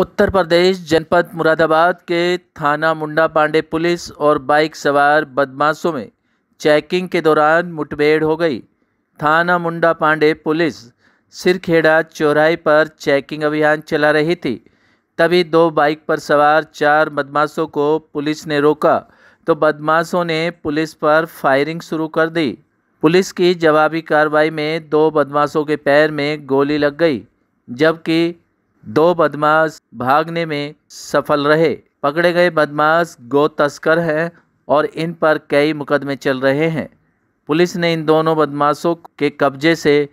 उत्तर प्रदेश जनपद मुरादाबाद के थाना मुंडा पांडे पुलिस और बाइक सवार बदमाशों में चेकिंग के दौरान मुठभेड़ हो गई। थाना मुंडा पांडे पुलिस सिरखेड़ा चौराहे पर चेकिंग अभियान चला रही थी। तभी दो बाइक पर सवार चार बदमाशों को पुलिस ने रोका तो बदमाशों ने पुलिस पर फायरिंग शुरू कर दी। पुलिस की जवाबी कार्रवाई में दो बदमाशों के पैर में गोली लग गई, जबकि दो बदमाश भागने में सफल रहे। पकड़े गए बदमाश गो तस्कर हैं और इन पर कई मुकदमे चल रहे हैं। पुलिस ने इन दोनों बदमाशों के कब्जे से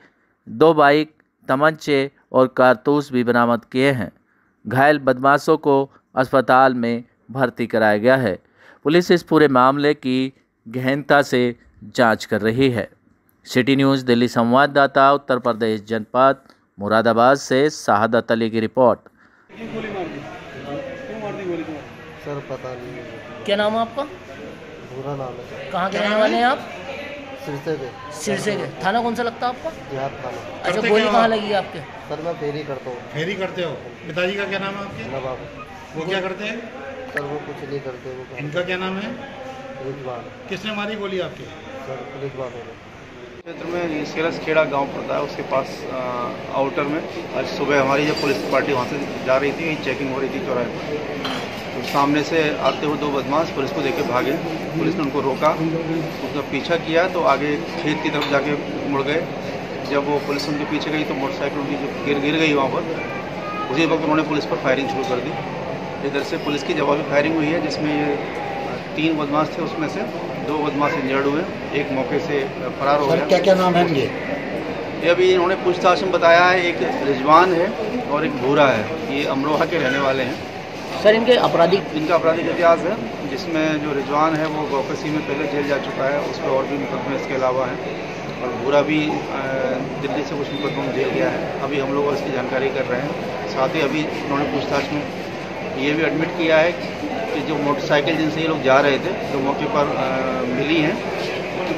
दो बाइक, तमंचे और कारतूस भी बरामद किए हैं। घायल बदमाशों को अस्पताल में भर्ती कराया गया है। पुलिस इस पूरे मामले की गहनता से जाँच कर रही है। सिटी न्यूज़, दिल्ली संवाददाता, उत्तर प्रदेश जनपद। मुरादाबाद से शहादत अली की रिपोर्ट। क्यों गोली मार दी? क्यों मार दी गोली तुम्हारी सर पता नहीं क्या नाम है आपका? बुरा नाम है। कहाँ के रहने वाले हैं आप? सिरसे के। सिरसे के। थाना कौन सा लगता है आपका? जिहाद खाना अच्छा गोली कहाँ लगी है आपके? सर मैं फेरी करता हूँ। फेरी करते हो? पिताजी का क्या नाम है आपके? नवाब। वो क्या करते हैं? सर वो कुछ नहीं करते वो इनका क्या नाम है? रिजवान किसने मारी गोली आपके? सर रिजवान हो क्षेत्र में ये सेरस खेड़ा गाँव पड़ता है उसके पास अ, आउटर में। आज सुबह हमारी जब पुलिस पार्टी वहाँ से जा रही थी चेकिंग हो रही थी चौराहे पर। तो सामने से आते हुए दो बदमाश पुलिस को देखे भागे। पुलिस ने उनको रोका उसका पीछा किया तो आगे खेत की तरफ़ जाके मुड़ गए। जब वो पुलिस उनके पीछे गई तो मोटरसाइकिल उनकी जो गिर गिर गई वहाँ पर उसी वक्त उन्होंने पुलिस पर फायरिंग शुरू कर दी। इधर से पुलिस की जवाबी फायरिंग हुई है जिसमें ये तीन बदमाश थे उसमें से। दो बदमाश इंजर्ड हुए एक मौके से फरार हो गया। क्या क्या नाम है इनके? ये अभी इन्होंने पूछताछ में बताया है एक रिजवान है और एक भूरा है ये अमरोहा के रहने वाले हैं। सर इनके आपराधिक इनका आपराधिक इतिहास है जिसमें जो रिजवान है वो गौकसी में पहले जेल जा चुका है उस पर और भी मुकदमे इसके अलावा हैं। और भूरा भी दिल्ली से कुछ मुकदमों में जेल गया है। अभी हम लोग इसकी जानकारी कर रहे हैं। साथ ही अभी उन्होंने पूछताछ में ये भी एडमिट किया है कि जो मोटरसाइकिल जिनसे ये लोग जा रहे थे जो मौके पर मिली हैं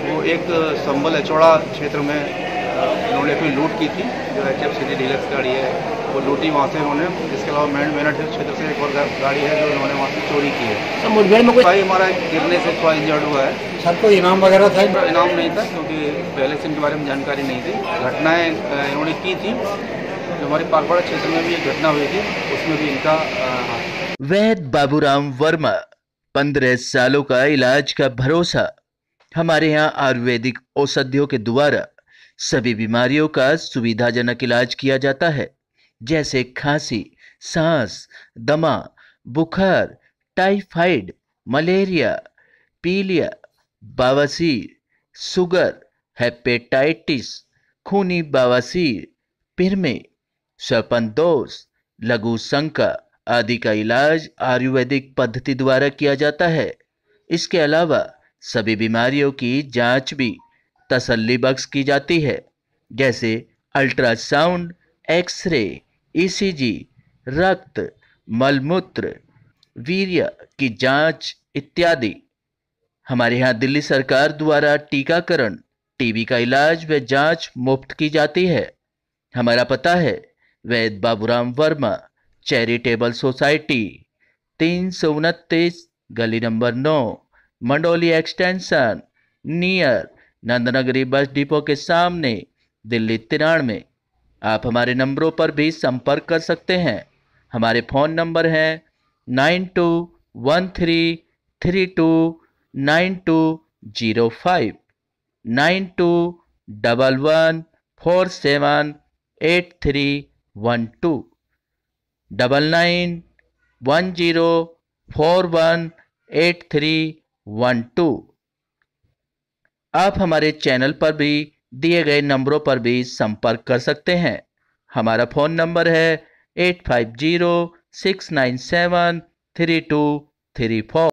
वो एक संबल अचौड़ा क्षेत्र में उन्होंने अपनी लूट की थी। जो एच एफ़ सिटी डीलक्स गाड़ी है वो लूटी वहाँ से उन्होंने। इसके अलावा मैंड मेरठ क्षेत्र से एक और गाड़ी है जो इन्होंने वहाँ से चोरी की है। मुठभेड़ में कोई भाई हमारा गिरने से थोड़ा इंजर्ड हुआ है। सर कोई इनाम वगैरह था? इनाम नहीं था क्योंकि पहले से इनके बारे में जानकारी नहीं थी। घटनाएँ इन्होंने की थी। जो हमारे पालपाड़ा क्षेत्र में भी एक घटना हुई थी उसमें भी इनका हाथ वैद बाबूराम वर्मा, पंद्रह सालों का इलाज का भरोसा, हमारे यहाँ आयुर्वेदिक औषधियों के द्वारा सभी बीमारियों का सुविधाजनक इलाज किया जाता है, जैसे खांसी, सांस, दमा, बुखार, टाइफाइड, मलेरिया, पीलिया, बवासीर, शुगर, हेपेटाइटिस, खूनी बवासीर, पिरमे स्वपन दोष लघु शंका आदि का इलाज आयुर्वेदिक पद्धति द्वारा किया जाता है। इसके अलावा सभी बीमारियों की जाँच भी तसल्ली बख्श की जाती है, जैसे अल्ट्रासाउंड, एक्सरे ईसीजी रक्त, मलमूत्र, वीर्य की जाँच इत्यादि। हमारे यहाँ दिल्ली सरकार द्वारा टीकाकरण, टीबी का इलाज व जाँच मुफ़्त की जाती है। हमारा पता है वैद बाबूराम वर्मा चैरिटेबल सोसाइटी तीन सौ उनतीस, गली नंबर नौ, Mandoli extension near Nandnagri bus depot के सामने, दिल्ली तिरानवे। आप हमारे नंबरों पर भी संपर्क कर सकते हैं। हमारे फ़ोन नंबर हैं nine two one three three two nine two zero five, nine two double one four seven eight three one two. Double nine one zero four one eight three one two आप हमारे channel पर भी दिए गए नंबरों पर भी संपर्क कर सकते हैं। हमारा फ़ोन नंबर है eight five zero six nine seven three two three four.